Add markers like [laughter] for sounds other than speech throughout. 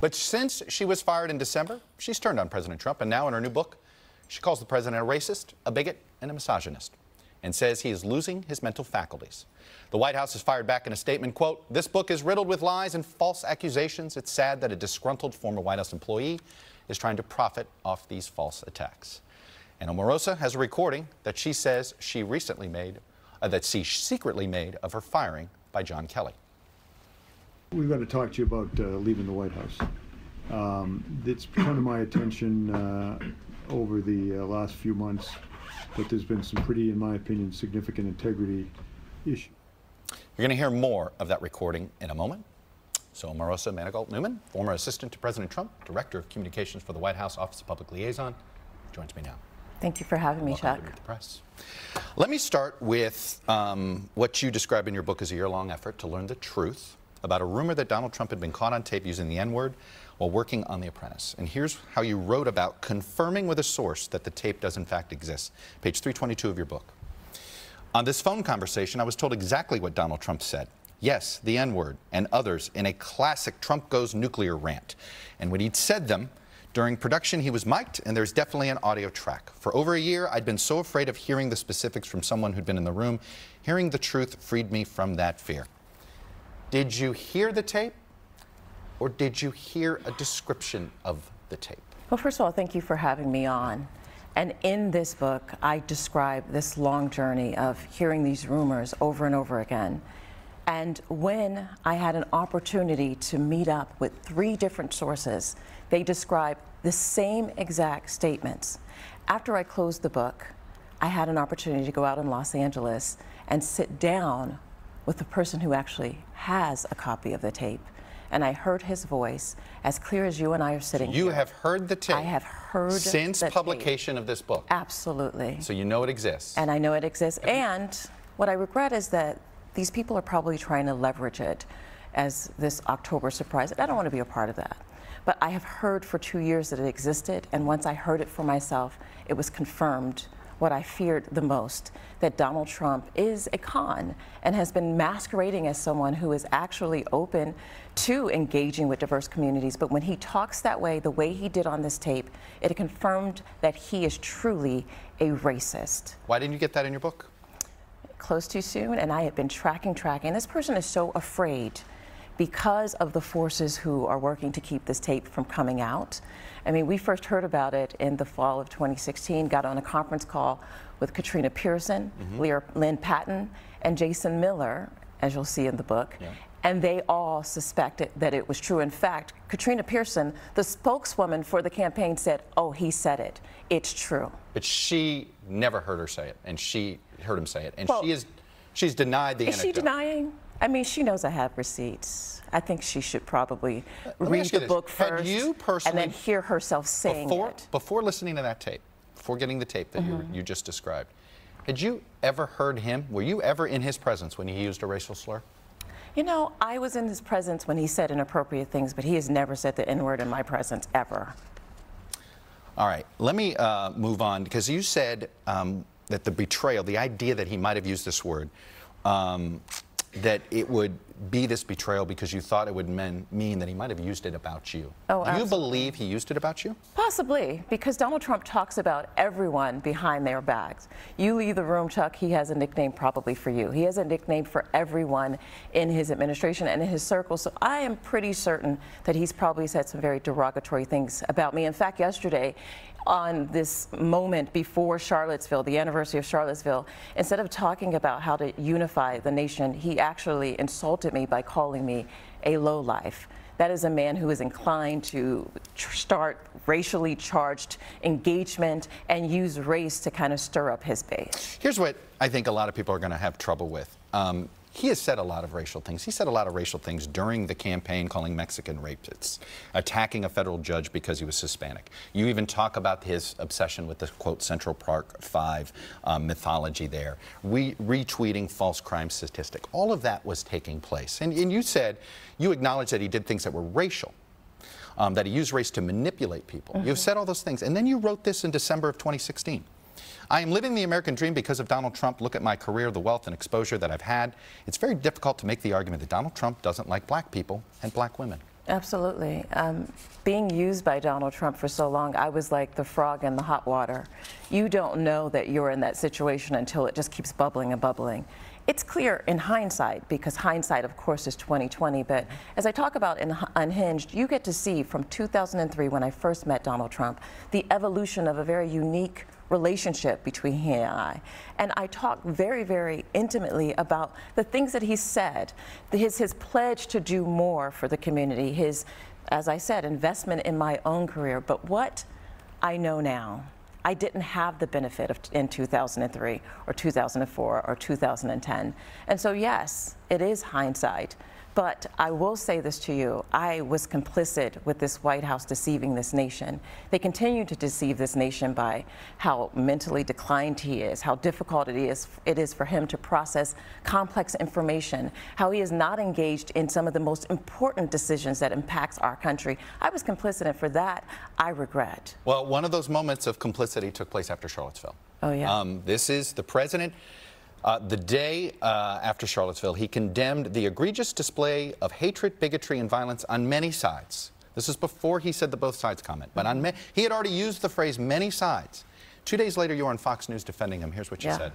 But since she was fired in December, she's turned on President Trump, and now in her new book, she calls the president a racist, a bigot, and a misogynist, and says he is losing his mental faculties. The White House has fired back in a statement, quote, this book is riddled with lies and false accusations. It's sad that a disgruntled former White House employee is trying to profit off these false attacks. And Omarosa has a recording that she says she recently made, uh, that she secretly made of her firing by John Kelly. We've got to talk to you about uh, leaving the White House. Um, it's come to my attention uh, over the uh, last few months that there's been some pretty, in my opinion, significant integrity issues. You're going to hear more of that recording in a moment. So, Omarosa Manigault Newman, former assistant to President Trump, director of communications for the White House Office of Public Liaison, joins me now. Thank you for having me, Welcome Chuck. Press. Let me start with um, what you describe in your book as a year-long effort to learn the truth about a rumor that Donald Trump had been caught on tape using the N-word while working on The Apprentice. And here's how you wrote about confirming with a source that the tape does in fact exist. Page 322 of your book. On this phone conversation, I was told exactly what Donald Trump said. Yes, the N word and others in a classic Trump goes nuclear rant. And when he'd said them, during production, he was mic'd, and there's definitely an audio track. For over a year, I'd been so afraid of hearing the specifics from someone who'd been in the room. Hearing the truth freed me from that fear. Did you hear the tape, or did you hear a description of the tape? Well, first of all, thank you for having me on. And in this book, I describe this long journey of hearing these rumors over and over again. And when I had an opportunity to meet up with three different sources, they describe the same exact statements. After I closed the book, I had an opportunity to go out in Los Angeles and sit down with the person who actually has a copy of the tape. And I heard his voice as clear as you and I are sitting here. You here. have heard the tape. I have heard since the tape. publication of this book. Absolutely. So you know it exists. And I know it exists. And what I regret is that these people are probably trying to leverage it as this October surprise. And I don't want to be a part of that. But I have heard for two years that it existed, and once I heard it for myself, it was confirmed what I feared the most that Donald Trump is a con and has been masquerading as someone who is actually open to engaging with diverse communities. But when he talks that way, the way he did on this tape, it confirmed that he is truly a racist Why didn't you get that in your book? close too soon, and I had been tracking, tracking. This person is so afraid because of the forces who are working to keep this tape from coming out. I mean, we first heard about it in the fall of 2016, got on a conference call with Katrina Pierson, mm-hmm. Lear, Lynne Patton, and Jason Miller, as you'll see in the book. Yeah. And they all suspected that it was true. In fact, Katrina Pierson, the spokeswoman for the campaign, said, Oh, he said it. It's true. But she never heard her say it, and she heard him say it, and Well- she is she's denied the Is she denying? I mean, she knows I have receipts. I think she should probably me read the this. book Had first you and then hear herself saying before it. before listening to that tape, before getting the tape that Mm-hmm. you, you just described, had you ever heard him? Were you ever in his presence when he used a racial slur? You know, I was in his presence when he said inappropriate things, but he has never said the N word in my presence ever. All right, let me uh, move on because you said um, that the betrayal, the idea that he might have used this word, um, that it would be this betrayal because you thought it would men, mean that he might have used it about you. Oh, Do you believe he used it about you? Possibly, because Donald Trump talks about everyone behind their backs. You leave the room, Chuck, he has a nickname probably for you. He has a nickname for everyone in his administration and in his circle. So I am pretty certain that he's probably said some very derogatory things about me. In fact, yesterday, on this moment before Charlottesville, the anniversary of Charlottesville, instead of talking about how to unify the nation, he actually insulted me by calling me a lowlife. That is a man who is inclined to start racially charged engagement and use race to kind of stir up his base. Here's what I think a lot of people are going to have trouble with. Um, he has said a lot of racial things. He said a lot of racial things during the campaign, calling Mexican rapists, attacking a federal judge because he was Hispanic. You even talk about his obsession with the quote Central Park Five um, mythology there, re- retweeting false crime statistic. All of that was taking place, and, and you said you acknowledged that he did things that were racial. Um, that he used race to manipulate people. You've said all those things. And then you wrote this in December of 2016. I am living the American dream because of Donald Trump. Look at my career, the wealth and exposure that I've had. It's very difficult to make the argument that Donald Trump doesn't like black people and black women. Absolutely. Um, being used by Donald Trump for so long, I was like the frog in the hot water. You don't know that you're in that situation until it just keeps bubbling and bubbling. It's clear in hindsight, because hindsight, of course, is 2020. But as I talk about in Unhinged, you get to see from 2003, when I first met Donald Trump, the evolution of a very unique relationship between he and I. And I talk very, very intimately about the things that he said, his, his pledge to do more for the community, his, as I said, investment in my own career. But what I know now, I didn't have the benefit of in 2003 or 2004 or 2010. And so yes, it is hindsight. But I will say this to you I was complicit with this White House deceiving this nation. They continue to deceive this nation by how mentally declined he is, how difficult it is, it is for him to process complex information, how he is not engaged in some of the most important decisions that impacts our country. I was complicit, and for that, I regret. Well, one of those moments of complicity took place after Charlottesville. Oh, yeah. Um, this is the president uh, the day uh, after Charlottesville, he condemned the egregious display of hatred, bigotry, and violence on many sides. This is before he said the both sides comment, but on he had already used the phrase many sides. Two days later, you were on Fox News defending him. Here's what you yeah. said.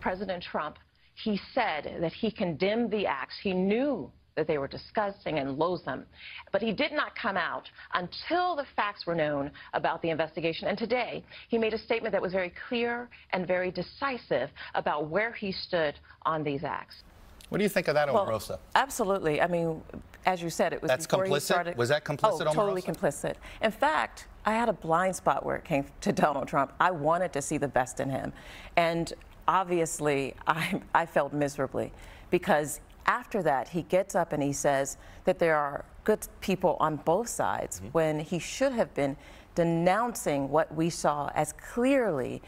President Trump, he said that he condemned the acts. He knew that they were disgusting and loathsome. But he did not come out until the facts were known about the investigation. And today, he made a statement that was very clear and very decisive about where he stood on these acts. What do you think of that, well, Omarosa? Absolutely. I mean, as you said, it was That's before complicit? he started. Was that complicit, Oh, Omarosa? totally complicit. In fact, I had a blind spot where it came to Donald Trump. I wanted to see the best in him. And obviously, I, I felt miserably because after that, he gets up and he says that there are good people on both sides mm-hmm. when he should have been denouncing what we saw as clearly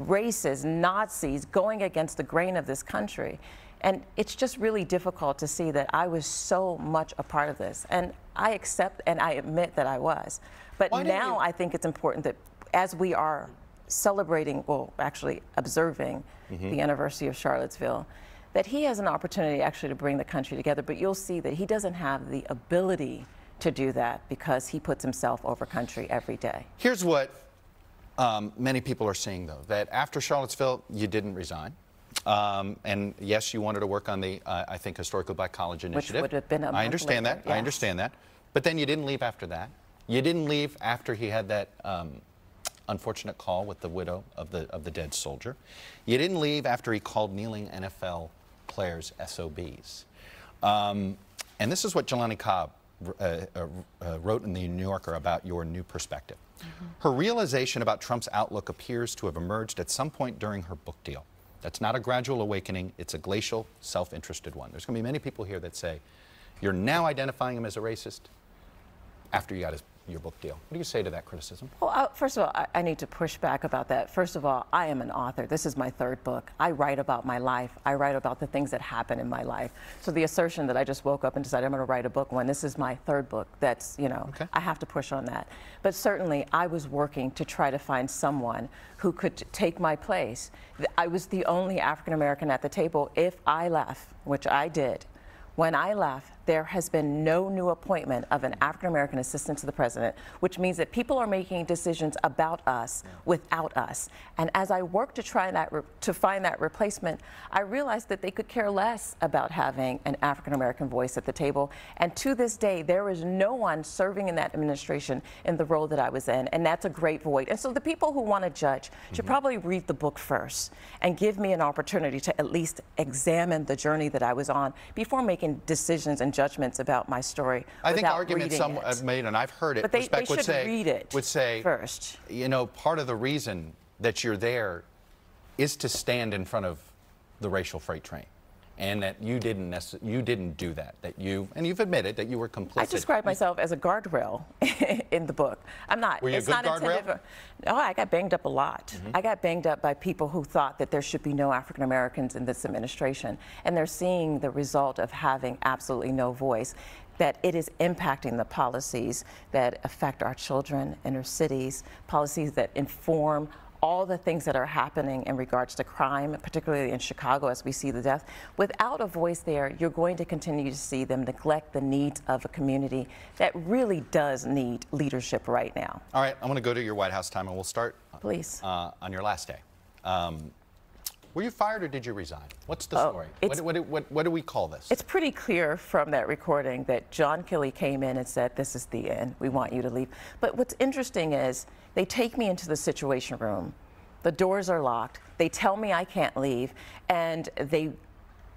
racists, Nazis going against the grain of this country. And it's just really difficult to see that I was so much a part of this. And I accept and I admit that I was. But Why now. I think it's important that as we are celebrating, well, actually observing mm-hmm. the anniversary of Charlottesville, that he has an opportunity actually to bring the country together, but you'll see that he doesn't have the ability to do that because he puts himself over country every day. Here's what um, many people are saying, though, that after Charlottesville, you didn't resign. Um, and yes, you wanted to work on the, uh, I think, Historical Black College Initiative. Which would have been a I understand later, that. Yes. I understand that. But then you didn't leave after that. You didn't leave after he had that um, unfortunate call with the widow of the, of the dead soldier. You didn't leave after he called kneeling NFL players SOBs. Um, and this is what Jelani Cobb uh, uh, uh, wrote in the New Yorker about your new perspective. Mm-hmm. Her realization about Trump's outlook appears to have emerged at some point during her book deal. That's not a gradual awakening, it's a glacial, self interested one. There's going to be many people here that say, You're now identifying him as a racist after you got his your book deal. What do you say to that criticism? Well, uh, first of all, I, I, need to push back about that. First of all, I am an author. This is my third book. I write about my life. I write about the things that happen in my life. So the assertion that I just woke up and decided I'm going to write a book when this is my third book, that's, you know, okay. I have to push on that. But certainly, I was working to try to find someone who could take my place. I was the only African American at the table. If I left, which I did, when I left, there has been no new appointment of an African American assistant to the president, which means that people are making decisions about us without us. And as I worked to try that to find that replacement, I realized that they could care less about having an African American voice at the table. And to this day, there is no one serving in that administration in the role that I was in, and that's a great void. And so the people who want to judge should mm-hmm. probably read the book first and give me an opportunity to at least examine the journey that I was on before making decisions and judgments about my story. I think arguments some uh, have made, and I've heard it. But they, they would should say, read it would say first. You know, part of the reason that you're there is to stand in front of the racial freight train and that you didn't necess- you didn't do that. That you and you've admitted that you were complicit. I describe myself as a guardrail [laughs] in the book. I'm not. Were you it's a good not guardrail? For, oh, I got banged up a lot. Mm-hmm. I got banged up by people who thought that there should be no African Americans in this administration, and they're seeing the result of having absolutely no voice. That it is impacting the policies that affect our children in our cities, policies that inform all the things that are happening in regards to crime, particularly in Chicago as we see the death. Without a voice there, you're going to continue to see them neglect the needs of a community that really does need leadership right now. All right, I want to go to your White House time, and we'll start Please. uh, on your last day. Um, were you fired or did you resign? What's the Oh, story? What, what, what, what do we call this? It's pretty clear from that recording that John Kelly came in and said, This is the end. We want you to leave. But what's interesting is they take me into the situation room. The doors are locked. They tell me I can't leave. And they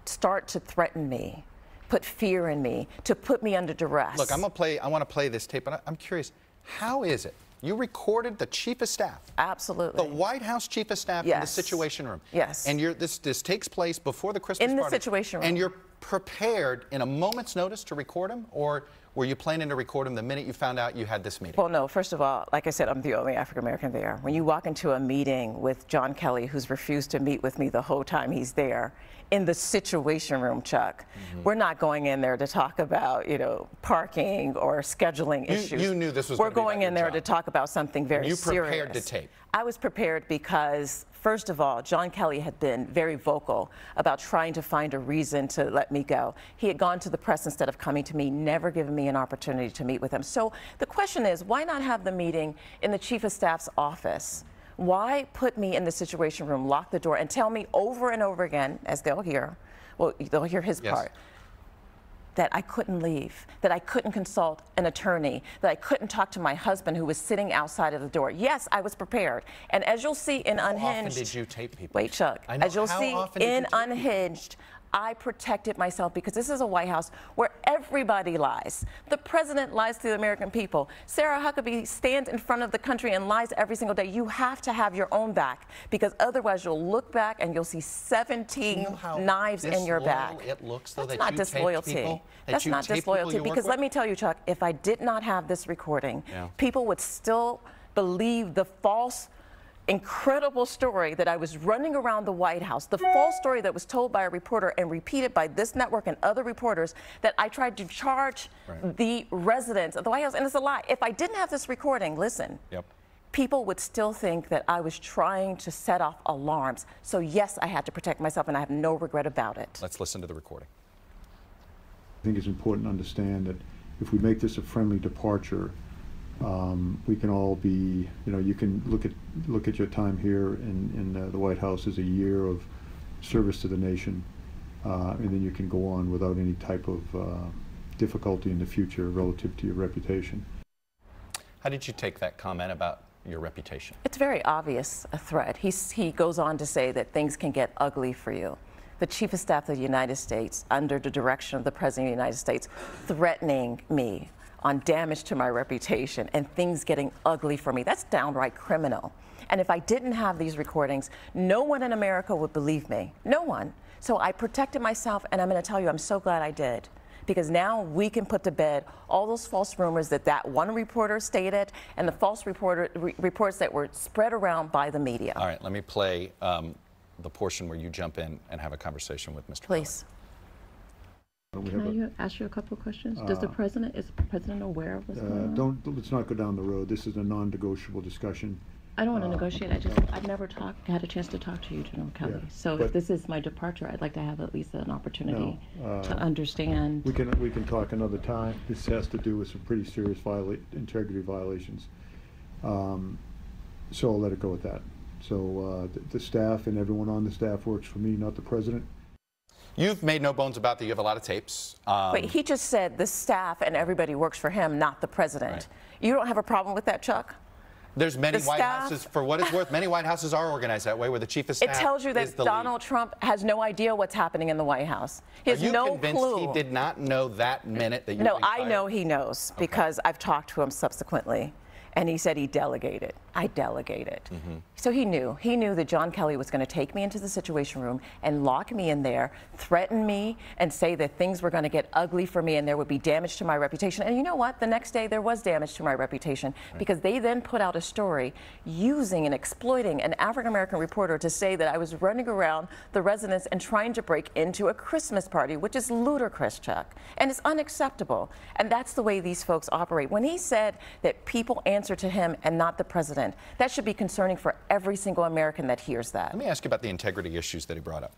start to threaten me, put fear in me, to put me under duress. Look, I'm gonna play. I want to play this tape, but I- I'm curious. How is it you recorded the chief of staff, Absolutely. the White House chief of staff, in the Situation Room? Yes. And you're this this takes place before the Christmas In the party. Situation And you're prepared in a moment's notice to record him, or were you planning to record him the minute you found out you had this meeting? Well, no, first of all, like I said, I'm the only African American there. When you walk into a meeting with John Kelly, who's refused to meet with me the whole time he's there, in the situation room, Chuck, Mm-hmm. we're not going in there to talk about, you know, parking or scheduling You- issues. you knew this was We're gonna be about going in there job. to talk about something very You serious. prepared to tape. I was prepared because, first of all, John Kelly had been very vocal about trying to find a reason to let me go. He had gone to the press instead of coming to me, never given me an opportunity to meet with him. So the question is, why not have the meeting in the chief of staff's office? Why put me in the situation room, lock the door, and tell me over and over again, as they'll hear, well, they'll hear his Yes. part, that I couldn't leave, that I couldn't consult an attorney, that I couldn't talk to my husband who was sitting outside of the door. Yes, I was prepared. And as you'll see in How Unhinged. often did you tape people? Wait, Chuck. I know. As you'll How see often did you in tape people? Unhinged, I protected myself because this is a White House where everybody lies. The president lies to the American people. Sarah Huckabee stands in front of the country and lies every single day. You have to have your own back because otherwise you'll look back and you'll see 17 You know knives in your back. It looks though That's that not you disloyalty. people, that That's not disloyalty because let me tell you, Chuck, if I did not have this recording, Yeah. people would still believe the false incredible story that I was running around the White House, the false story that was told by a reporter and repeated by this network and other reporters that I tried to charge Right. the residents of the White House. And it's a lie. If I didn't have this recording, listen. Yep. People would still think that I was trying to set off alarms. So, yes, I had to protect myself, and I have no regret about it. Let's listen to the recording. I think it's important to understand that if we make this a friendly departure, um, we can all be, you know, you can look at, look at your time here in, in uh, the White House as a year of service to the nation, uh, and then you can go on without any type of uh, difficulty in the future relative to your reputation. How did you take that comment about your reputation? It's very obvious a threat. He's, he goes on to say that things can get ugly for you. The Chief of Staff of the United States, under the direction of the President of the United States, threatening me on damage to my reputation and things getting ugly for me. That's downright criminal. And if I didn't have these recordings, no one in America would believe me. No one. So I protected myself, and I'm going to tell you, I'm so glad I did because now we can put to bed all those false rumors that that one reporter stated and the false reporter, re- reports that were spread around by the media. All right, let me play um, the portion where you jump in and have a conversation with Mr. Please. Uh, we Can have I a- you- ask you a couple of questions? Does the president, is the president aware of what's uh, going on? don't, let's not go down the road. This is a non-negotiable discussion. I don't want to negotiate, I just, I've never talked, had a chance to talk to you, General Kelly. Yeah, So but- if this is my departure, I'd like to have at least an opportunity No, to uh, understand. We can, we can talk another time. This has to do with some pretty serious viola, integrity violations. Um, So I'll let it go at that. So, uh, the staff and everyone on the staff works for me, not the president. You've made no bones about that. You have a lot of tapes. Um, Wait, he just said the staff and everybody works for him, not the president. Right. You don't have a problem with that, Chuck? there's many the White staff- Houses, for what it's worth, many White Houses are organized that way, where the chief of staff. It tells you that Donald lead. Trump has no idea what's happening in the White House. He Are you no convinced clue. he did not know that minute that you No, I know he knows because I've talked to him subsequently. And he said he delegated. I delegated. Mm-hmm. So he knew. He knew that John Kelly was going to take me into the Situation Room and lock me in there, threaten me, and say that things were going to get ugly for me and there would be damage to my reputation. And you know what? The next day there was damage to my reputation because they then put out a story using and exploiting an African American reporter to say that I was running around the residence and trying to break into a Christmas party, which is ludicrous, Chuck. And it's unacceptable. And that's the way these folks operate. When he said that people answer to him and not the president. That should be concerning for every single American that hears that. Let me ask you about the integrity issues that he brought up.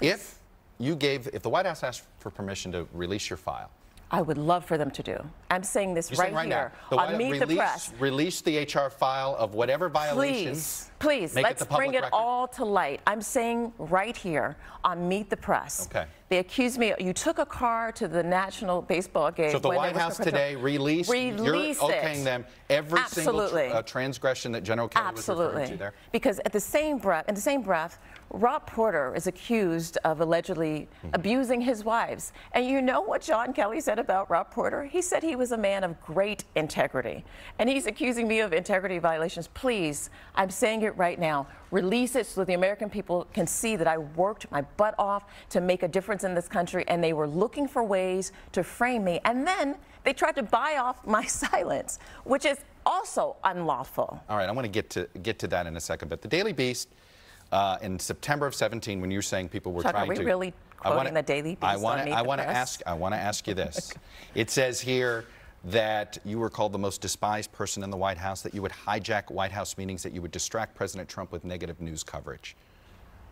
If you gave, if the White House asked for permission to release your file, I would love for them to do. I'm saying this right, saying right here now, White on House Meet release, the Press. release the HR file of whatever violations. Please, please, let's it bring it record. all to light. I'm saying right here on Meet the Press. Okay. They accused me. You took a car to the national baseball game. So the White House no today released, Release you're it. okaying them every Absolutely. single uh, transgression that General Kelly was referring Absolutely. to there. Because at the same breath, in the same breath, Rob Porter is accused of allegedly Mm-hmm. abusing his wives. And you know what John Kelly said about Rob Porter? He said he was a man of great integrity. And he's accusing me of integrity violations. Please, I'm saying it right now. Release it so the American people can see that I worked my butt off to make a difference in this country and they were looking for ways to frame me. And then they tried to buy off [laughs] my silence, which is also unlawful. All right, I want to get to get to that in a second. But the Daily Beast, uh, in September of 17, when you're saying people were Chuck, are trying we to, really I wanna- quoting the Daily I Beast want to. I want to ask. I want to ask you this. [laughs] it says here that you were called the most despised person in the White House. That you would hijack White House meetings. That you would distract President Trump with negative news coverage.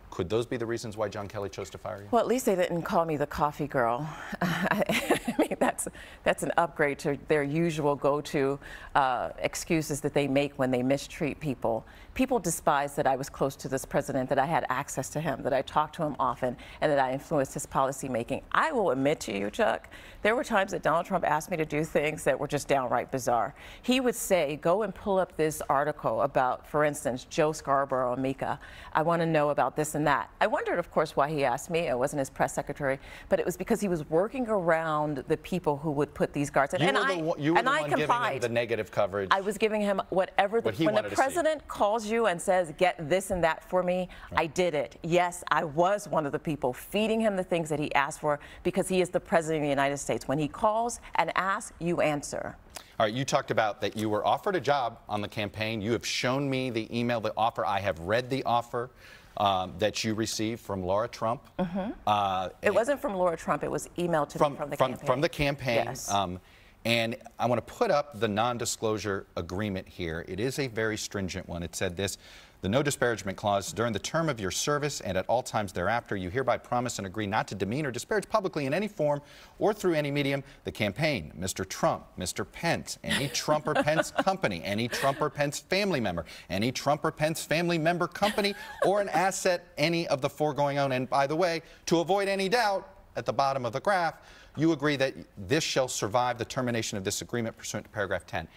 Could those be the reasons why John Kelly chose to fire you? Well, at least they didn't call me the coffee girl. [laughs] I mean, that's that's an upgrade to their usual go-to uh, excuses that they make when they mistreat people. People despise that I was close to this president, that I had access to him, that I talked to him often, and that I influenced his policy making. I will admit to you, Chuck, there were times that Donald Trump asked me to do things that were just downright bizarre. He would say, "Go and pull up this article about, for instance, Joe Scarborough and Mika. I want to know about this and that." I wondered, of course, why he asked me. I wasn't his press secretary, but it was because he was working around the people who would put these guards. in. You and I, one- you were and the I one giving him the negative coverage. I was giving him whatever the, What he when the to see. president calls you and says, "Get this and that for me," I did it. Yes, I was one of the people feeding him the things that he asked for because he is the president of the United States. When he calls and asks, you answer. All right, you talked about that you were offered a job on the campaign. You have shown me the email, the offer. I have read the offer um, that you received from Laura Trump. Uh, It wasn't from Laura Trump. It was emailed to from, from the from, campaign. from the campaign. Yes. Um, and I want to put up the non-disclosure agreement here. It is a very stringent one. It said this, the no disparagement clause, during the term of your service and at all times thereafter, you hereby promise and agree not to demean or disparage publicly in any form or through any medium the campaign, Mr. Trump, Mr. Pence, any Trump or Pence [laughs] company, any Trump or Pence family member, any Trump or Pence family member company, or an asset any of the foregoing own. And by the way, to avoid any doubt, at the bottom of the graph, you agree that this shall survive the termination of this agreement pursuant to paragraph 10.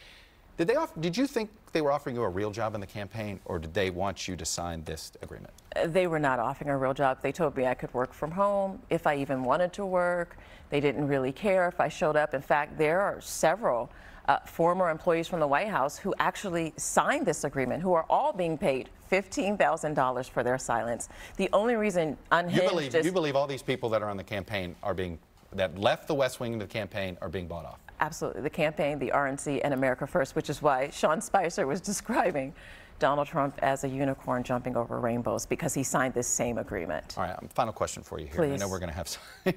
Did they off, did you think they were offering you a real job in the campaign or did they want you to sign this agreement? they were not offering a real job. They told me I could work from home if I even wanted to work. They didn't really care if I showed up. In fact, there are several uh, former employees from the White House who actually signed this agreement, who are all being paid $15,000 for their silence. The only reason Unhinged You believe, is you believe all these people that are on the campaign are being, that left the West Wing of the campaign are being bought off? Absolutely the campaign, the RNC, and America First, which is why Sean Spicer was [laughs] describing Donald Trump as a unicorn jumping over rainbows because he signed this same agreement. All right, um, final question for you here. I know we're going to have some. [laughs]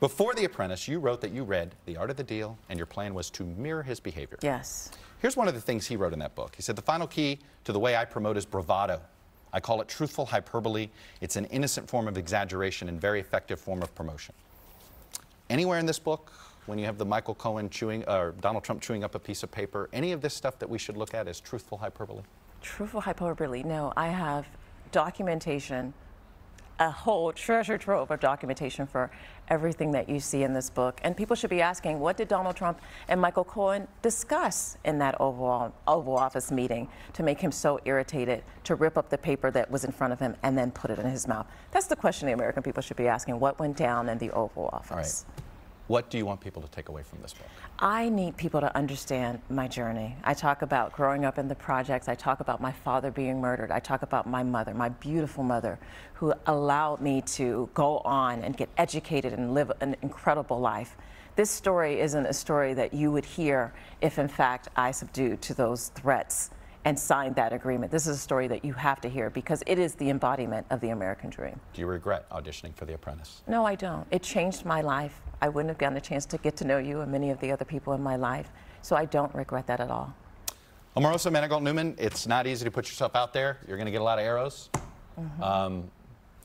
Before The Apprentice, you wrote that you read The Art of the Deal and your plan was to mirror his behavior. Yes. Here's one of the things he wrote in that book. He said, The final key to the way I promote is bravado. I call it truthful hyperbole. It's an innocent form of exaggeration and very effective form of promotion. Anywhere in this book, when you have the Michael Cohen chewing, uh, or Donald Trump chewing up a piece of paper, any of this stuff that we should look at as truthful hyperbole? Truthful hyperbole. No, I have documentation, a whole treasure trove of documentation for everything that you see in this book. And people should be asking, what did Donald Trump and Michael Cohen discuss in that Oval, Oval Office meeting to make him so irritated to rip up the paper that was in front of him and then put it in his mouth? That's the question the American people should be asking. What went down in the Oval Office? What do you want people to take away from this book? I need people to understand my journey. I talk about growing up in the projects. I talk about my father being murdered. I talk about my mother, my beautiful mother, who allowed me to go on and get educated and live an incredible life. This story isn't a story that you would hear if, in fact, I subdued to those threats and signed that agreement. This is a story that you have to hear because it is the embodiment of the American dream. Do you regret auditioning for The Apprentice? No, I don't. It changed my life. I wouldn't have gotten a chance to get to know you and many of the other people in my life. So I don't regret that at all. Omarosa Manigault Newman, it's not easy to put yourself out there. You're going to get a lot of arrows. Um,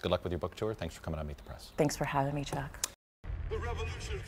good luck with your book tour. Thanks for coming on Meet the Press. Thanks for having me, Chuck. The revolution